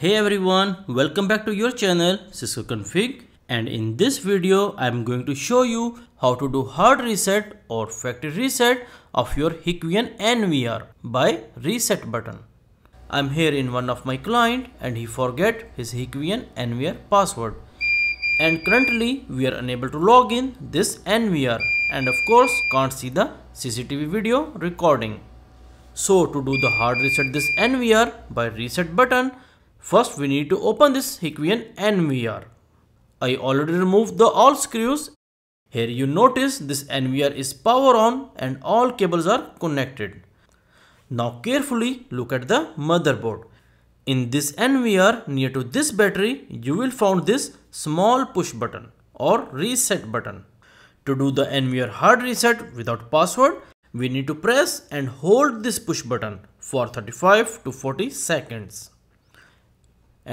Hey everyone, welcome back to your channel Cisco Config and in this video I am going to show you how to do hard reset or factory reset of your Hikvision NVR by reset button. I'm here in one of my client and he forget his Hikvision NVR password and currently we are unable to log in this NVR and of course can't see the CCTV video recording. So to do the hard reset this NVR by reset button First we need to open this Hikvision NVR. I already removed the all screws. Here you notice this NVR is power on and all cables are connected. Now carefully look at the motherboard. In this NVR near to this battery you will find this small push button or reset button. To do the NVR hard reset without password we need to press and hold this push button for 35 to 40 seconds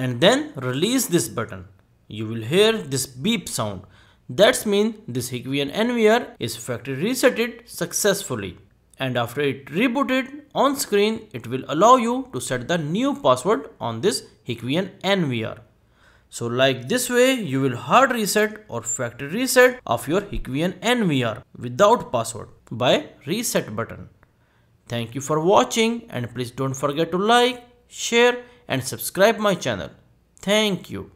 and then release this button. You will hear this beep sound. That's mean this Hikvision NVR is factory resetted successfully. And after it rebooted on screen, it will allow you to set the new password on this Hikvision NVR. So like this way, you will hard reset or factory reset of your Hikvision NVR without password by reset button. Thank you for watching and please don't forget to like, share and subscribe my channel. Thank you.